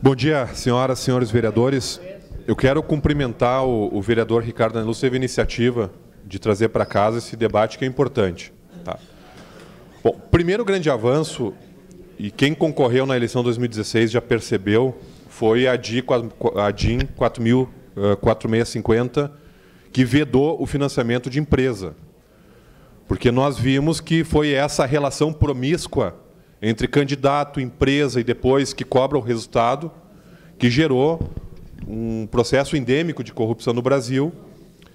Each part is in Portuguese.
Bom dia, senhoras senhores vereadores. Eu quero cumprimentar o, o vereador Ricardo Anelus, teve a iniciativa de trazer para casa esse debate que é importante. Tá? Bom, primeiro grande avanço, e quem concorreu na eleição de 2016 já percebeu, foi a DIN, a DIN 4650, eh, que vedou o financiamento de empresa. Porque nós vimos que foi essa relação promíscua entre candidato, empresa e depois que cobra o resultado, que gerou um processo endêmico de corrupção no Brasil,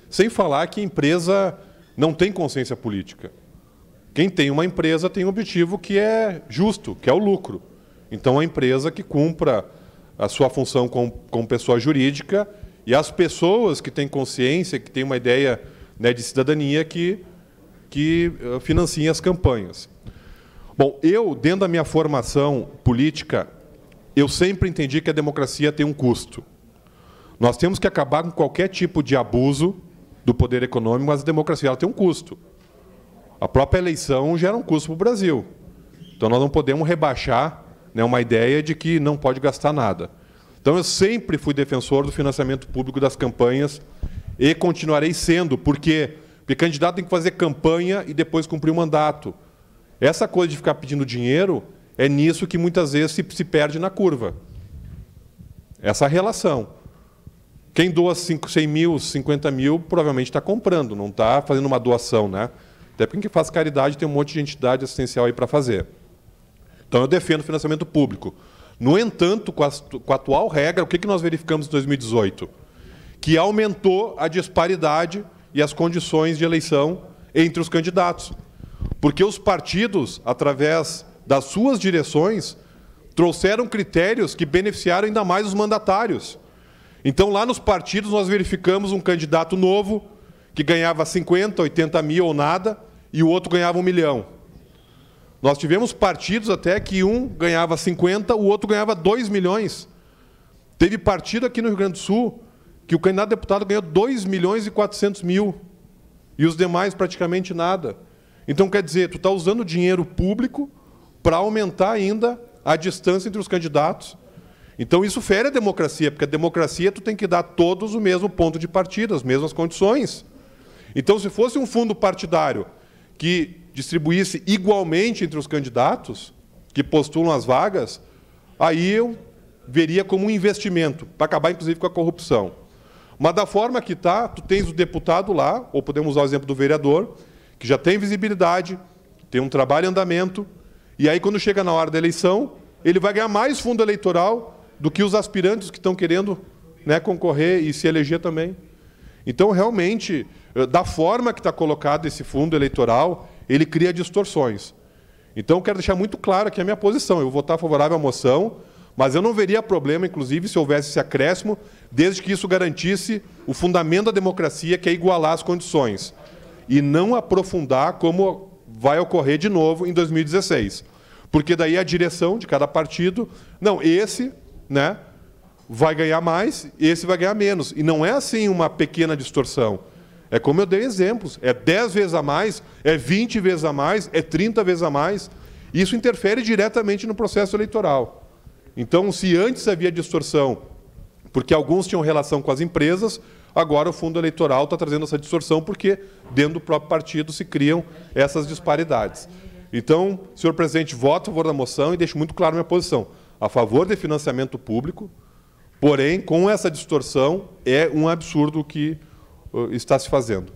sem falar que a empresa não tem consciência política. Quem tem uma empresa tem um objetivo que é justo, que é o lucro. Então, a empresa que cumpra a sua função como, como pessoa jurídica e as pessoas que têm consciência, que têm uma ideia né, de cidadania, que, que uh, financiem as campanhas. Bom, eu, dentro da minha formação política, eu sempre entendi que a democracia tem um custo. Nós temos que acabar com qualquer tipo de abuso do poder econômico, mas a democracia ela tem um custo. A própria eleição gera um custo para o Brasil. Então nós não podemos rebaixar né, uma ideia de que não pode gastar nada. Então eu sempre fui defensor do financiamento público das campanhas e continuarei sendo, porque o candidato tem que fazer campanha e depois cumprir o mandato. Essa coisa de ficar pedindo dinheiro é nisso que muitas vezes se, se perde na curva. Essa relação. Quem doa 5, 100 mil, 50 mil, provavelmente está comprando, não está fazendo uma doação. Né? Até porque quem faz caridade tem um monte de entidade assistencial aí para fazer. Então eu defendo o financiamento público. No entanto, com a, com a atual regra, o que, que nós verificamos em 2018? Que aumentou a disparidade e as condições de eleição entre os candidatos. Porque os partidos, através das suas direções, trouxeram critérios que beneficiaram ainda mais os mandatários. Então, lá nos partidos, nós verificamos um candidato novo que ganhava 50, 80 mil ou nada, e o outro ganhava um milhão. Nós tivemos partidos até que um ganhava 50, o outro ganhava 2 milhões. Teve partido aqui no Rio Grande do Sul que o candidato a deputado ganhou 2 milhões e 400 mil, e os demais praticamente nada. Então, quer dizer, tu está usando dinheiro público para aumentar ainda a distância entre os candidatos então isso fere a democracia, porque a democracia tu tem que dar todos o mesmo ponto de partida, as mesmas condições. Então se fosse um fundo partidário que distribuísse igualmente entre os candidatos que postulam as vagas, aí eu veria como um investimento, para acabar inclusive com a corrupção. Mas da forma que está, tu tens o deputado lá, ou podemos usar o exemplo do vereador, que já tem visibilidade, tem um trabalho em andamento, e aí quando chega na hora da eleição, ele vai ganhar mais fundo eleitoral do que os aspirantes que estão querendo né, concorrer e se eleger também. Então, realmente, eh, da forma que está colocado esse fundo eleitoral, ele cria distorções. Então, quero deixar muito claro aqui a minha posição. Eu vou votar favorável à moção, mas eu não veria problema, inclusive, se houvesse esse acréscimo, desde que isso garantisse o fundamento da democracia, que é igualar as condições. E não aprofundar como vai ocorrer de novo em 2016. Porque daí a direção de cada partido, não, esse né, vai ganhar mais, esse vai ganhar menos. E não é assim uma pequena distorção. É como eu dei exemplos. É 10 vezes a mais, é 20 vezes a mais, é 30 vezes a mais. Isso interfere diretamente no processo eleitoral. Então, se antes havia distorção, porque alguns tinham relação com as empresas, agora o fundo eleitoral está trazendo essa distorção, porque dentro do próprio partido se criam essas disparidades. Então, senhor presidente, voto a favor da moção e deixo muito claro minha posição a favor de financiamento público, porém, com essa distorção, é um absurdo o que uh, está se fazendo.